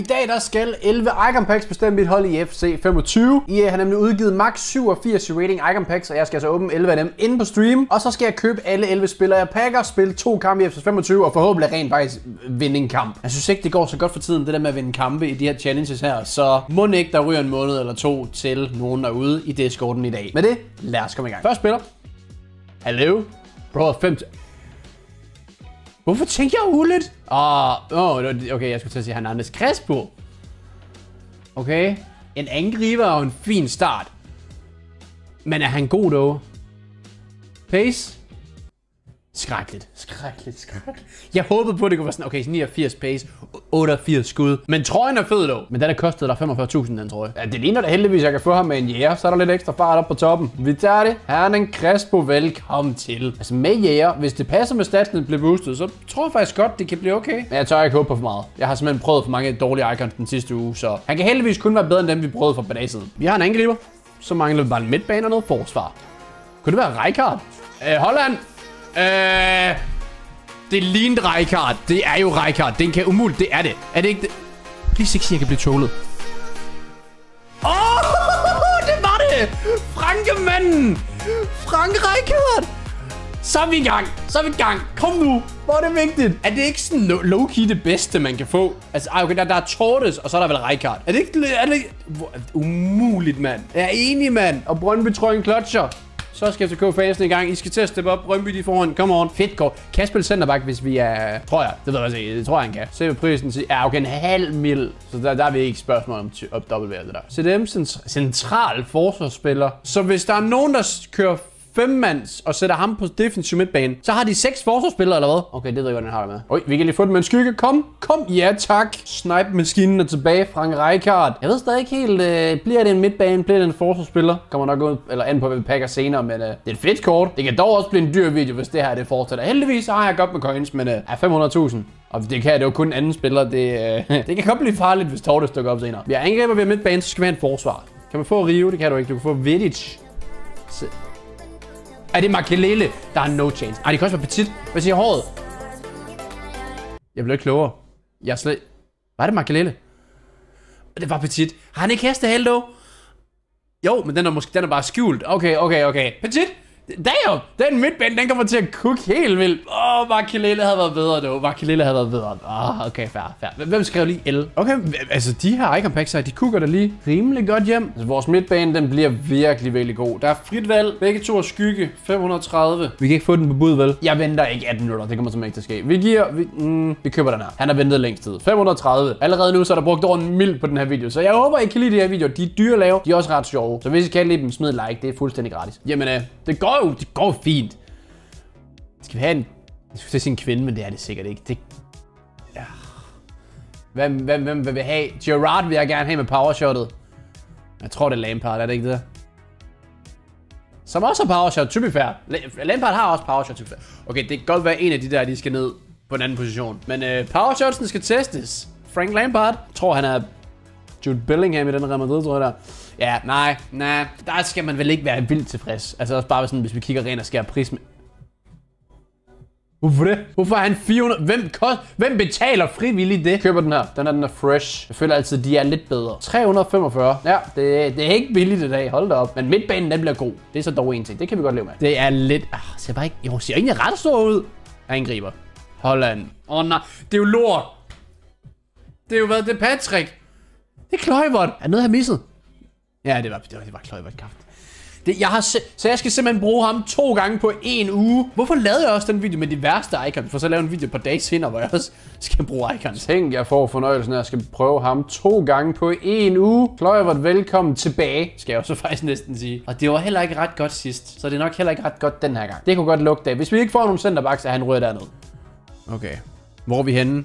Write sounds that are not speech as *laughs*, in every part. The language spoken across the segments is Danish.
I dag der skal 11 Icon Packs bestemme mit hold i FC 25. I øh, har nemlig udgivet max 87 rating Icon Packs, og jeg skal altså åbne 11 af dem inde på stream. Og så skal jeg købe alle 11 spillere, jeg pakker, spille to kampe i FC 25, og forhåbentlig rent faktisk vinde en kamp. Jeg synes ikke, det går så godt for tiden, det der med at vinde kampe i de her challenges her. Så må ikke, der ryger en måned eller to til nogen derude i Discorden i dag. Med det, lad os komme i gang. Første spiller. Hallo? Bro, 5 Hvorfor tænker jeg ulet? Ah, åh, oh, oh, okay, jeg skulle til at sige Hernandez Crespo. Okay. En angriber og en fin start. Men er han god dog? Pace? Skrækkeligt, skrækkeligt, skrækkeligt. Jeg håbede på, at det kunne være sådan, okay, 89 pace, 88 skud. Men trøjen er fed dog. Men den er kostet der 45.000, den trøje. Ja, det ligner da heldigvis, jeg kan få ham med en jæger. Så er der lidt ekstra fart op på toppen. Vi tager det. Herning Crespo, velkommen til. Altså med jæger, hvis det passer med statsen bliver boostet, så tror jeg faktisk godt, det kan blive okay. Men jeg tør ikke håbe på for meget. Jeg har simpelthen prøvet for mange dårlige icons den sidste uge, så han kan heldigvis kun være bedre end dem, vi prøvede for siden. Vi har en angriber. Så mangler vi bare en midtbane og noget forsvar. Kunne det være Rijkaard? Øh, Holland, Øh... Det lignede Rijkaard. Det er jo Rijkaard. Den kan umuligt. Det er det. Er det ikke det? Please ikke sige, jeg kan blive tålet. Åh, oh, det var det! Frankemanden! Frank Rijkaard! Så er vi i gang. Så er vi i gang. Kom nu. Hvor er det vigtigt. Er det ikke sådan low-key det bedste, man kan få? Altså, okay, der, der er Tortes, og så er der vel Rijkaard. Er det ikke... Er det. Umuligt, mand. Jeg er enig, mand. Og Brøndby tror en klotcher. Så skal FCK fansen i gang. I skal til at steppe op. Brøndby de foran. Come on. Fedt kort. Kan spille centerback, hvis vi er... Tror jeg. Det ved jeg ikke. Det tror jeg, han kan. Se på prisen siger. Ja, okay, en halv mil. Så der, der er vi ikke spørgsmål om, om dobbelt det der. CDM central forsvarsspiller. Så hvis der er nogen, der kører femmands og sætter ham på defensiv midtbane, så har de seks forsvarsspillere eller hvad? Okay, det ved jeg godt, den har med. Oj, vi kan lige få den med en skygge. Kom, kom. Ja, tak. Snipe-maskinen er tilbage. Frank Rijkaard. Jeg ved stadig ikke helt, øh, bliver det en midtbane? Bliver det en forsvarsspiller? Kommer nok ud, eller an på, hvad vi pakker senere, men øh, det er et fedt kort. Det kan dog også blive en dyr video, hvis det her det fortsætter. Heldigvis har jeg godt med coins, men øh, er 500.000. Og det kan det jo kun en anden spiller. Det, øh, *laughs* det kan godt blive farligt, hvis Tortes dukker op senere. Vi har angriber, ved midtbanen, så skal vi have en forsvar. Kan man få Rio? Det kan du ikke. Du kan få Vidic. Er det Makelele? Der er no chance. Ej, det kan også være petit. Hvad siger håret? Jeg blev ikke klogere. Jeg er slet... Var det Makelele? Det var petit. Har han ikke hestehale dog? Jo, men den er måske den er bare skjult. Okay, okay, okay. Petit! Damn! Den midtbane, den kommer til at cook helt vildt. Åh, oh, Makelele havde været bedre, dog. Makelele havde været bedre. Åh, oh, okay, fair, fair. Hvem skrev lige L? Okay, altså de her icon packs her, de cooker da lige rimelig godt hjem. Altså, vores midtbane, den bliver virkelig, virkelig god. Der er frit valg. Begge to er skygge. 530. Vi kan ikke få den på bud, vel? Jeg venter ikke 18 minutter. Det kommer simpelthen ikke til at ske. Vi giver... Vi, mm, vi køber den her. Han har ventet længst tid. 530. Allerede nu så er der brugt over en mil på den her video. Så jeg håber, I kan lide de her videoer. De er dyre at lave. De er også ret sjove. Så hvis I kan lide dem, smid like. Det er fuldstændig gratis. Jamen, øh, det går jo, det går fint. Skal vi have en... Jeg skulle sige en kvinde, men det er det sikkert ikke. Det... Ja. Hvem, hvem, hvem vil vi have? Gerard vil jeg gerne have med powershotet. Jeg tror, det er Lampard, er det ikke det? Som også har powershot, to be fair. Lampard har også powershot, to be fair. Okay, det kan godt være en af de der, de skal ned på en anden position. Men øh, powershotsen skal testes. Frank Lampard tror, han er Jude Bellingham i den Real Madrid, tror jeg der. Ja, nej, nej. Der skal man vel ikke være vildt tilfreds. Altså også bare sådan, hvis vi kigger rent og skærer pris med... Hvorfor det? Hvorfor er han 400? Hvem, kost... Hvem betaler frivilligt det? Køber den her. Den er, den er fresh. Jeg føler altid, de er lidt bedre. 345. Ja, det, det er ikke billigt i dag. Hold da op. Men midtbanen, den bliver god. Det er så dog en ting. Det kan vi godt leve med. Det er lidt... Ah, ser bare ikke... Jo, ser egentlig ret stor ud. Angriber. Holland. Åh oh, nej. Det er jo lort. Det er jo hvad? Det er Patrick. Det er Kløjvort. Er noget, jeg har misset? Ja, det var, det var, det var Kløjvort Kraft. Det, jeg har se, så jeg skal simpelthen bruge ham to gange på en uge. Hvorfor lavede jeg også den video med de værste icons? For så lave en video på dags senere, hvor jeg også skal bruge icons. Tænk, jeg får fornøjelsen af at skal prøve ham to gange på en uge. Kløjvort, velkommen tilbage, skal jeg også faktisk næsten sige. Og det var heller ikke ret godt sidst, så det er nok heller ikke ret godt den her gang. Det kunne godt lugte af. Hvis vi ikke får nogen centerbacks, er han rød dernede. Okay. Hvor er vi henne?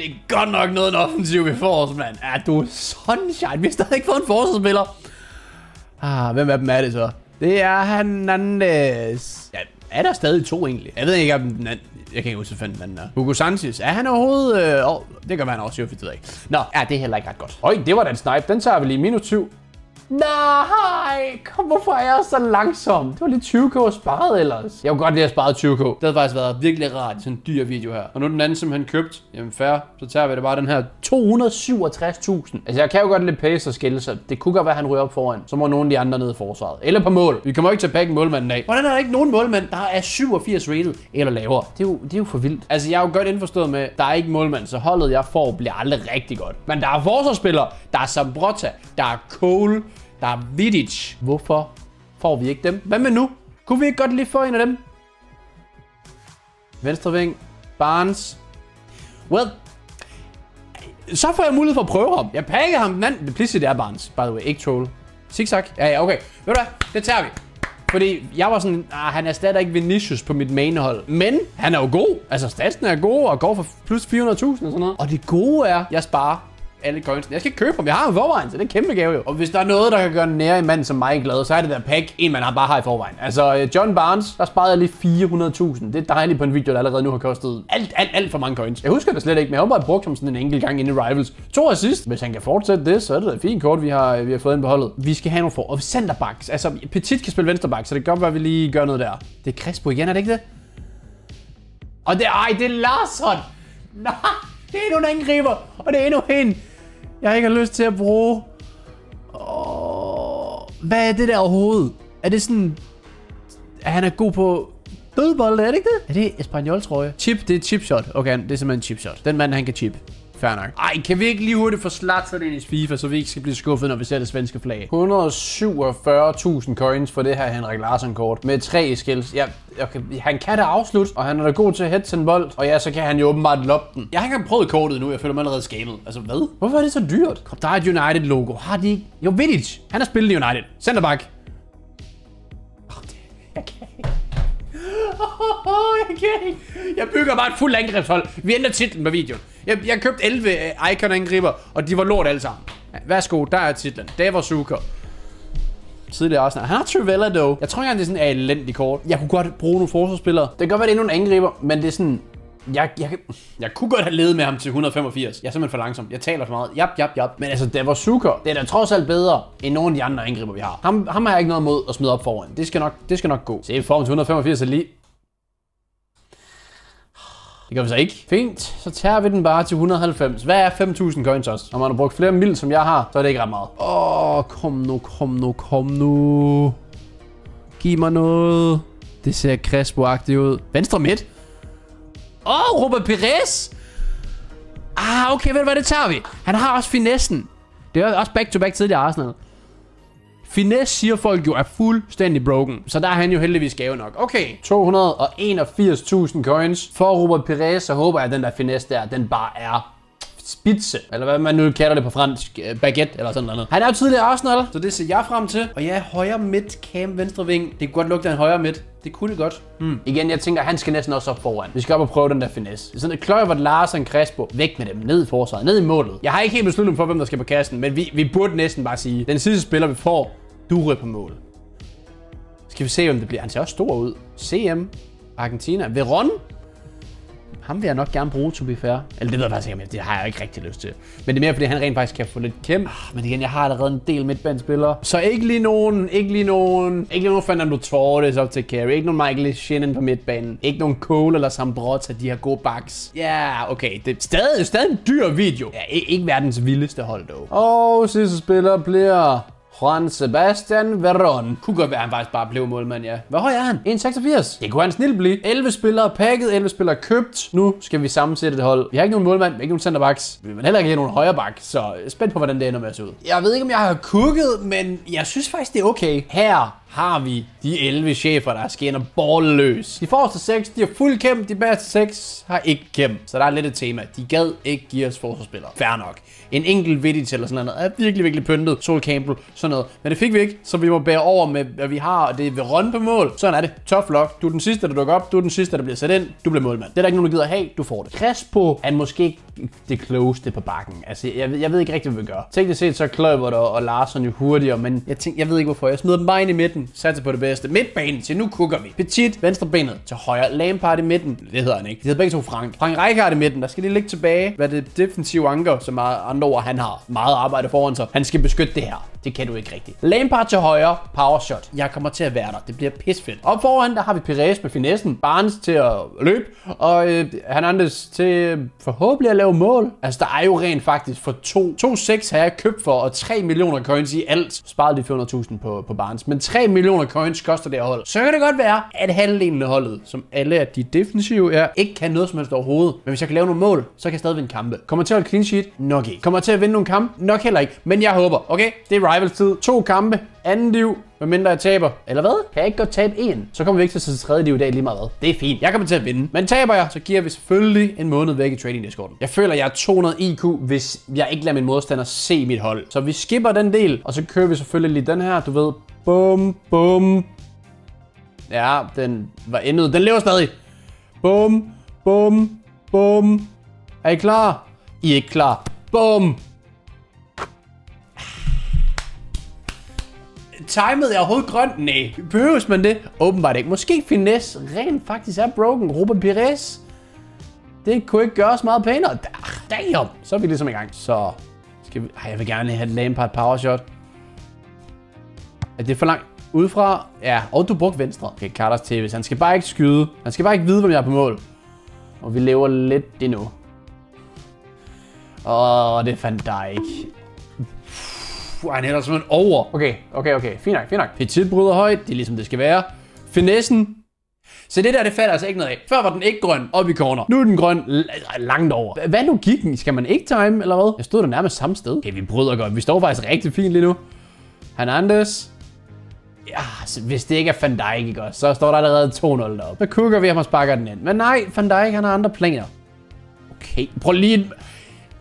Det er godt nok noget en offensiv, vi får os, mand. Ja, du er sunshine. Vi har stadig ikke fået en forsvarsspiller. Ah, hvem af dem er det så? Det er Hernandez. Ja, er der stadig to egentlig? Jeg ved ikke, om den anden... Jeg kan ikke huske, hvad den er. Hugo Sanchez. Er han overhovedet... Øh... Oh, det kan man også, jo, det ikke. Nå, ja, det er heller ikke ret godt. Øj, det var den snipe. Den tager vi lige minus 7. Nej, kom, hvorfor er jeg så langsom? Det var lige 20k sparet ellers. Jeg kunne godt lige have sparet 20k. Det havde faktisk været virkelig rart i sådan en dyr video her. Og nu er den anden simpelthen købt. Jamen fair, så tager vi det bare den her 267.000. Altså jeg kan jo godt lidt pace og skille, så det kunne godt være, at han ryger op foran. Så må nogle af de andre ned i forsvaret. Eller på mål. Vi kommer ikke til at pakke målmanden af. Hvordan er der ikke nogen målmand, der er 87 rated eller lavere? Det er jo, det er jo for vildt. Altså jeg er jo godt indforstået med, der er ikke målmand, så holdet jeg får bliver aldrig rigtig godt. Men der er forsvarsspillere, der er Sambrota, der er Cole, der er Vidic. Hvorfor får vi ikke dem? Hvad med nu? Kunne vi ikke godt lige få en af dem? Venstre ving. Barnes. Well, så får jeg mulighed for at prøve ham. Jeg pakker ham den anden. Det pludselig det er Barnes, by the way. Ikke troll. Zigzag. Ja, ja, okay. Ved du hvad? Det tager vi. Fordi jeg var sådan, ah, han er stadig ikke Vinicius på mit mainhold. Men han er jo god. Altså, statsen er god og går for plus 400.000 og sådan noget. Og det gode er, jeg sparer alle coins. Jeg skal købe dem. Jeg har i forvejen, så det er en kæmpe gave jo. Og hvis der er noget, der kan gøre nære en mand som mig glad, så er det der pack, en man har bare har i forvejen. Altså, øh, John Barnes, der sparede jeg lige 400.000. Det er dejligt på en video, der allerede nu har kostet alt, alt, alt for mange coins. Jeg husker det slet ikke, men jeg har bare brugt ham sådan en enkelt gang inde i Rivals. To assist. Hvis han kan fortsætte det, så er det da et fint kort, vi har, vi har fået ind på holdet. Vi skal have nogle for. Og centerbacks. Altså, Petit kan spille venstreback, så det kan godt være, at vi lige gør noget der. Det er Crespo igen, er det ikke det? Og det, ej, det er Larsson. *laughs* Nej, det er endnu en angriber. Og det er endnu en jeg ikke har lyst til at bruge. Oh, hvad er det der overhovedet? Er det sådan... At han er god på dødbold, er det ikke det? Er det Espanol, tror jeg? Chip, det er chipshot. Okay, det er simpelthen chipshot. Den mand, han kan chip. Fair nok. Ej, kan vi ikke lige hurtigt få slattet ind i FIFA, så vi ikke skal blive skuffet, når vi ser det svenske flag? 147.000 coins for det her Henrik Larsson-kort. Med tre skills. Ja, okay, han kan da afslutte, og han er da god til at hætte en bold. Og ja, så kan han jo åbenbart loppe den. Jeg har ikke prøvet kortet nu, jeg føler mig allerede skamet. Altså, hvad? Hvorfor er det så dyrt? Der er et United-logo. Har de ikke? Jo, Vidic. Han har spillet i United. Centerback. Jeg kan ikke. Jeg bygger bare et fuldt angrebshold. Vi ændrer titlen på videoen. Jeg, jeg købte 11 uh, Icon-angriber, og de var lort alle sammen. Værsgo, der er titlen. Davor Zucker. Tidligere Arsenal. Han har Trivella, dog. Jeg tror ikke, det er sådan en elendig kort. Jeg kunne godt bruge nogle forsvarsspillere. Det kan godt være, det er nogle angriber, men det er sådan... Jeg, jeg, jeg kunne godt have levet med ham til 185. Jeg er simpelthen for langsom. Jeg taler for meget. Jap, jap, jap. Men altså, det var Zucker. Det er da trods alt bedre end nogle af de andre angriber, vi har. Ham, ham har jeg ikke noget mod at smide op foran. Det skal nok, det skal nok gå. Se, form til 185 er lige... Det gør vi så ikke. Fint, så tager vi den bare til 190. Hvad er 5.000 coins også? Når man har brugt flere mil, som jeg har, så er det ikke ret meget. Åh, oh, kom nu, kom nu, kom nu. Giv mig noget. Det ser crespo ud. Venstre midt. Åh, oh, Robert Perez. Ah, okay, ved du hvad, det tager vi. Han har også finessen. Det er også back-to-back -back tidligere Arsenal. Finesse siger folk jo er fuldstændig broken, så der er han jo heldigvis gave nok. Okay, 281.000 coins for Robert Perez, så håber jeg, at den der finesse der, den bare er spitse, eller hvad man nu kalder det på fransk, øh, baguette eller sådan noget. Han er jo tidligere Arsenal, så det ser jeg frem til. Og ja, højre midt, cam, venstre ving. Det kunne godt lugte af en højre midt. Det kunne det godt. Hmm. Igen, jeg tænker, han skal næsten også op foran. Vi skal op og prøve den der finesse. Sådan et Kløjvert, Larsen, Crespo. Væk med dem. Ned i forsvaret. Ned i målet. Jeg har ikke helt besluttet for, hvem der skal på kassen, men vi, vi burde næsten bare sige, den sidste spiller, vi får, du på mål. Skal vi se, om det bliver... Han ser også stor ud. CM. Argentina. Veron. Ham vil jeg nok gerne bruge, to be fair. Eller det ved jeg faktisk ikke, det har jeg ikke rigtig lyst til. Men det er mere, fordi han rent faktisk kan få lidt kæmpe. Ah, men igen, jeg har allerede en del midtbandspillere. Så ikke lige nogen, ikke lige nogen, ikke lige nogen Fernando Torres op til carry. Ikke nogen Michael Shannon på midtbanen. Ikke nogen Cole eller Sambrota, de har gode backs. Ja, yeah, okay. Det er stadig, stadig en dyr video. Ja, ikke verdens vildeste hold, dog. Og sidste spiller bliver Juan Sebastian Veron. Kunne godt være, at han faktisk bare blev målmand, ja. Hvad høj er han? 1,86. Det kunne han snilt blive. 11 spillere pakket, 11 spillere købt. Nu skal vi sammensætte det hold. Vi har ikke nogen målmand, ikke nogen centerbacks. Vi vil heller ikke have nogen højre bak, så spændt på, hvordan det ender med at se ud. Jeg ved ikke, om jeg har kukket, men jeg synes faktisk, det er okay. Her har vi de 11 chefer, der skinner løs. De forreste 6, de har fuld kæmpe, de bedste 6 har ikke kæmpe. Så der er lidt et tema. De gad ikke give os forsvarsspillere. Fair nok. En enkelt Vidic eller sådan noget er virkelig, virkelig pyntet. Sol Campbell, sådan noget. Men det fik vi ikke, så vi må bære over med, hvad vi har, og det er Veron på mål. Sådan er det. Tough luck. Du er den sidste, der dukker op. Du er den sidste, der bliver sat ind. Du bliver målmand. Det er der ikke nogen, der gider have. Du får det. Crespo er måske ikke det klogeste på bakken. Altså, jeg, jeg ved ikke rigtig, hvad vi gør. Teknisk set så er Kløbert og, og Larsen jo hurtigere, men jeg, tænker, jeg ved ikke hvorfor. Jeg smider dem bare ind i midten. Satser på det bedste. Midtbanen til nu kukker vi. Petit, venstre benet til højre. Lampard i midten. Det hedder han ikke. De hedder begge to Frank. Frank Rijkaard i midten. Der skal lige ligge tilbage. Hvad det defensive anker, som andre ord han har meget arbejde foran sig. Han skal beskytte det her det kan du ikke rigtigt. Lampard til højre, power shot. Jeg kommer til at være der. Det bliver pisfedt. Op foran, der har vi Perez med finessen. Barnes til at løbe. Og øh, Hernandez til øh, forhåbentlig at lave mål. Altså, der er jo rent faktisk for 2. 2,6 har jeg købt for, og 3 millioner coins i alt. Sparet de 400.000 på, på Barnes. Men 3 millioner coins koster det her hold. Så kan det godt være, at halvdelen af holdet, som alle er de defensive er, ikke kan noget som helst overhovedet. Men hvis jeg kan lave nogle mål, så kan jeg stadig vinde kampe. Kommer til at holde clean sheet? Nok ikke. Kommer til at vinde nogle kampe? Nok heller ikke. Men jeg håber. Okay, det er rivals tid. To kampe, anden liv, medmindre jeg taber. Eller hvad? Kan jeg ikke godt tabe en? Så kommer vi ikke til at tredje liv i dag lige meget hvad. Det er fint. Jeg kommer til at vinde. Men taber jeg, så giver vi selvfølgelig en måned væk i trading discorden. Jeg føler, jeg er 200 IQ, hvis jeg ikke lader min modstander se mit hold. Så vi skipper den del, og så kører vi selvfølgelig lige den her, du ved. Bum, bum. Ja, den var endet. Den lever stadig. Bum, bum, bum. Er I klar? I er ikke klar. Bum. Timede jeg overhovedet grønt? Nej. Behøves man det? Åbenbart ikke. Måske finesse rent faktisk er broken. Ruben Pires. Det kunne ikke gøres meget pænere. Damn. Så er vi ligesom i gang. Så skal vi... Ej, jeg vil gerne have et Lampard power shot. Er det for langt? Udefra? Ja, og du brugte venstre. Okay, Carlos TV. Han skal bare ikke skyde. Han skal bare ikke vide, hvem jeg er på mål. Og vi lever lidt det nu. Åh, det fandt dig ikke. Puh, han hælder simpelthen over. Okay, okay, okay. Fint nok, fint nok. Petit bryder højt. Det er ligesom det skal være. Finessen. Så det der, det falder altså ikke noget af. Før var den ikke grøn op i corner. Nu er den grøn langt over. Hvad nu logikken? Skal man ikke time, eller hvad? Jeg stod der nærmest samme sted. Okay, vi bryder godt. Vi står faktisk rigtig fint lige nu. Hernandez. Ja, altså, hvis det ikke er Van Dijk, ikke også, så står der allerede 2-0 deroppe. Så kukker vi ham og sparker den ind. Men nej, Van Dijk, han har andre planer. Okay, prøv lige...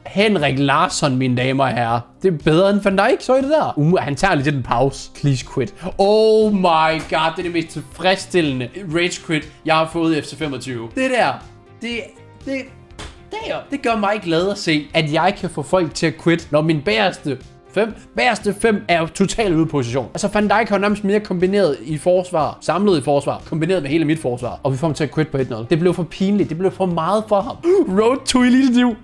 Henrik Larsson, mine damer og herrer. Det er bedre end Van Dijk, så I det der? Uh, han tager lige en pause. Please quit. Oh my god, det er det mest tilfredsstillende rage quit, jeg har fået i FC25. Det der, det, det, det, det gør mig glad at se, at jeg kan få folk til at quit, når min bæreste Fem. Værste fem er jo totalt ude position. Altså Van Dijk har nærmest mere kombineret i forsvar, samlet i forsvar, kombineret med hele mit forsvar. Og vi får ham til at quit på 1-0. Det blev for pinligt. Det blev for meget for ham. *gasps* Road to elite liv.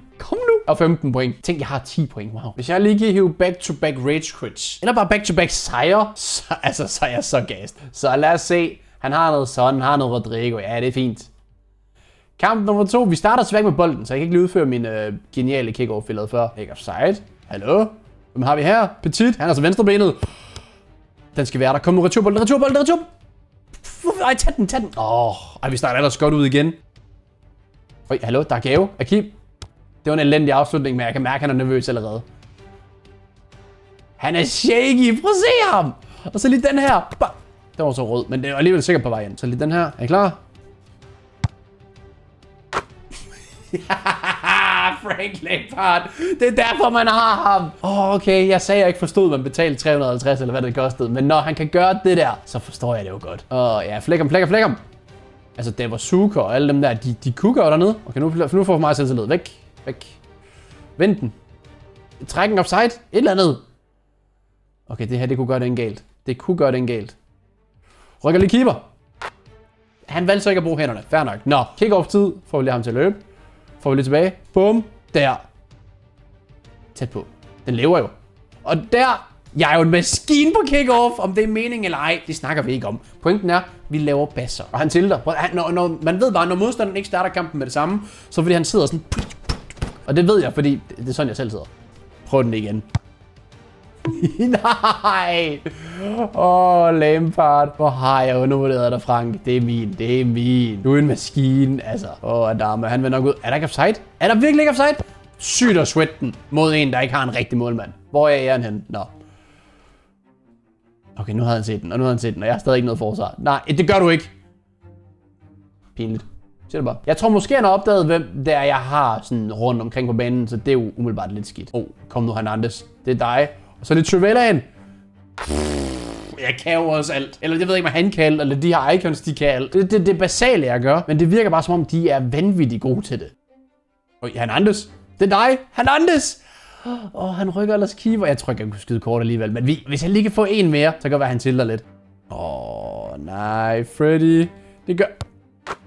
Og 15 point. Tænk, jeg har 10 point. Wow. Hvis jeg lige kan hive back-to-back rage quits, eller bare back-to-back sejre, så, altså, så er jeg så gast. Så lad os se. Han har noget sådan, han har noget Rodrigo. Ja, det er fint. Kamp nummer to. Vi starter svæk med bolden, så jeg kan ikke lige udføre min øh, geniale kick-off, vi lavede før. Ikke offside. Hallo? Hvem har vi her? Petit. Han er så venstrebenet. Den skal være der. Kom nu, returbolden, returbolden, retur. Ej, tag den, tag den. Åh, oh, ej, vi starter ellers godt ud igen. Oj, hallo, der er gave. Akib. Det var en elendig afslutning, men jeg kan mærke, at han er nervøs allerede. Han er shaky. Prøv at se ham. Og så lige den her. Den var så rød, men det er alligevel sikkert på vej ind. Så lige den her. Er I klar? *laughs* Frank Lampard. Det er derfor, man har ham. Åh, oh, okay. Jeg sagde, at jeg ikke forstod, at man betalte 350, eller hvad det kostede. Men når han kan gøre det der, så forstår jeg det jo godt. Åh, oh, ja. Flæk ham, flæk ham, flæk ham. Altså, det var og alle dem der, de, de kukker dernede. Okay, nu, nu får jeg mig selvtillid. Væk, væk. Vend den. Træk en offside. Et eller andet. Okay, det her, det kunne gøre den galt. Det kunne gøre den galt. Rykker lige keeper. Han valgte så ikke at bruge hænderne. Fair nok. Nå, kick-off tid. Får vi lige ham til at løbe. Får vi lige tilbage. Bum. Der. Tæt på. Den lever jo. Og der, jeg er jo en maskine på kick-off, om det er mening eller ej, det snakker vi ikke om. Pointen er, vi laver basser. Og han tilter. Når, når, man ved bare, når modstanderen ikke starter kampen med det samme, så fordi han sidder sådan... Og det ved jeg, fordi det er sådan, jeg selv sidder. Prøv den igen. *laughs* Nej! Åh, oh, Lampard. Hvor har jeg undervurderet dig, Frank? Det er min, det er min. Du er en maskine, altså. Åh, oh, Adama, han vil nok ud. Er der ikke offside? Er der virkelig ikke offside? Sygt at sweat den mod en, der ikke har en rigtig målmand. Hvor er æren hen? Nå. Okay, nu havde han set den, og nu havde han set den, og jeg har stadig ikke noget forsvar. Nej, det gør du ikke. Pinligt. Siger det bare. Jeg tror måske, han har opdaget, hvem det er, jeg har sådan rundt omkring på banen, så det er jo umiddelbart lidt skidt. Åh, oh, kom nu Hernandez. Det er dig. Og så er det Trevellaen. Jeg kan jo også alt. Eller jeg ved ikke, hvad han kan, eller de her icons, de kan alt. Det, det, det er basale, jeg gør. Men det virker bare som om, de er vanvittigt gode til det. Oj, Hernandez. Det er dig. Hernandez. Åh, oh, han rykker ellers keeper. Jeg tror ikke, jeg kunne skyde kort alligevel. Men vi, hvis jeg lige kan få en mere, så kan det være, han tilter lidt. Åh, oh, nej, Freddy. Det gør...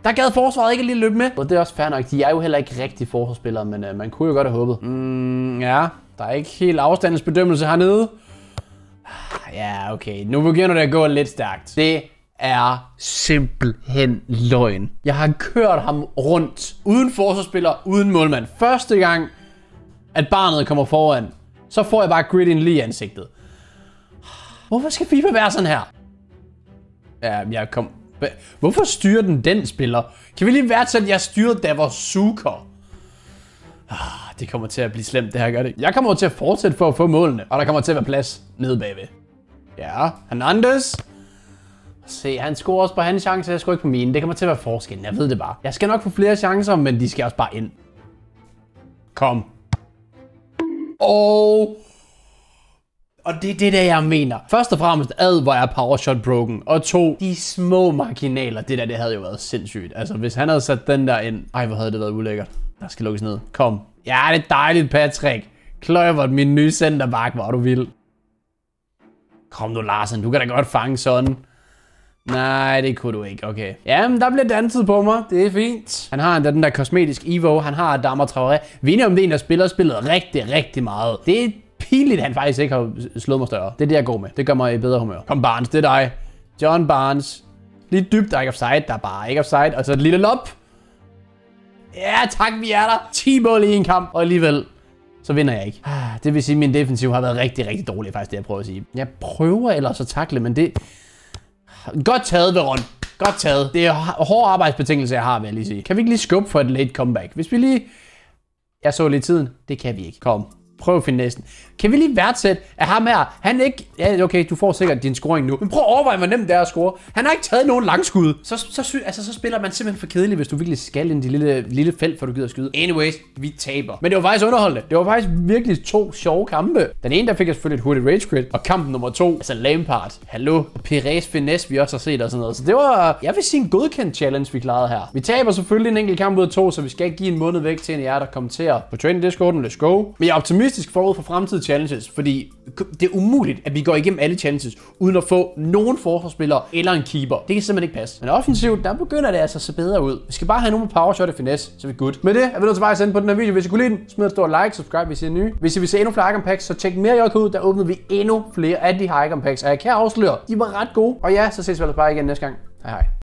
Der gad forsvaret ikke lige løbe med. Og det er også fair nok. De er jo heller ikke rigtig forsvarsspillere, men uh, man kunne jo godt have håbet. Mm, ja, der er ikke helt afstandens bedømmelse hernede. *sighs* Ja, okay. Nu begynder det at gå lidt stærkt. Det er simpelthen løgn. Jeg har kørt ham rundt. Uden forsvarsspiller, uden målmand. Første gang, at barnet kommer foran, så får jeg bare gridden lige i ansigtet. *sighs* Hvorfor skal FIFA være sådan her? Ja, jeg kom... Hvorfor styrer den den spiller? Kan vi lige værdsætte, at jeg styrede Davos Zucker? Ah, det kommer til at blive slemt, det her gør det. Jeg kommer til at fortsætte for at få målene, og der kommer til at være plads nede bagved. Ja, Hernandez. Se, han scorer også på hans chance, jeg scorer ikke på mine. Det kommer til at være forskellen, jeg ved det bare. Jeg skal nok få flere chancer, men de skal også bare ind. Kom. Og... Og det er det, der jeg mener. Først og fremmest, ad var jeg powershot broken. Og to, de små marginaler. Det der, det havde jo været sindssygt. Altså, hvis han havde sat den der ind... Ej, hvor havde det været ulækkert. Der skal lukkes ned. Kom. Ja, det er dejligt, Patrick. Kløvert, min nye centerback, hvor du vil. Kom nu, Larsen. Du kan da godt fange sådan. Nej, det kunne du ikke. Okay. Jamen, der bliver danset på mig. Det er fint. Han har endda den der kosmetisk Evo. Han har Dammer Traoré. Vi er om det er en, der spiller spillet rigtig, rigtig meget. Det er pinligt, at han faktisk ikke har slået mig større. Det er det, jeg går med. Det gør mig i bedre humør. Kom Barnes, det er dig. John Barnes. Lige dybt, der er ikke offside. Der er bare ikke offside. Og så et lille lop. Ja, tak, vi er der. 10 mål i en kamp, og alligevel så vinder jeg ikke. Ah, det vil sige, at min defensiv har været rigtig, rigtig dårlig, faktisk det jeg prøver at sige. Jeg prøver ellers at takle, men det... Godt taget, Veron. Godt taget. Det er hårde arbejdsbetingelser, jeg har, vil jeg lige sige. Kan vi ikke lige skubbe for et late comeback? Hvis vi lige... Jeg så lidt tiden. Det kan vi ikke. Kom. Prøv at finde næsten. Kan vi lige værdsætte, at ham her, han ikke... Ja, okay, du får sikkert din scoring nu. Men prøv at overveje, hvor nemt det er at score. Han har ikke taget nogen langskud. Så, så, sy, altså, så spiller man simpelthen for kedeligt, hvis du virkelig skal ind i det lille, lille felt, for du gider at skyde. Anyways, vi taber. Men det var faktisk underholdende. Det var faktisk virkelig to sjove kampe. Den ene, der fik jeg selvfølgelig et hurtigt rage quit. Og kampen nummer to, altså Lampard. Hallo. Perez finesse, vi også har set og sådan noget. Så det var, jeg vil sige, en godkendt challenge, vi klarede her. Vi taber selvfølgelig en enkelt kamp ud af to, så vi skal ikke give en måned væk til en af jer, der kommenterer på Training Discorden. Let's go. Men jeg er optimistisk forud for fremtidige challenges, fordi det er umuligt, at vi går igennem alle challenges, uden at få nogen forsvarsspillere eller en keeper. Det kan simpelthen ikke passe. Men offensivt, der begynder det altså at se bedre ud. Vi skal bare have nogen med power shot og finesse, så er vi good. Med det er vi nødt til bare at sende på den her video. Hvis I kunne lide den, smid et stort like, subscribe, hvis I er nye. Hvis I vil se endnu flere Icon Packs, så tjek mere JK ud. Der åbner vi endnu flere af de her Icon Packs. Og jeg kan afsløre, de var ret gode. Og ja, så ses vi ellers bare igen næste gang. Hej hej.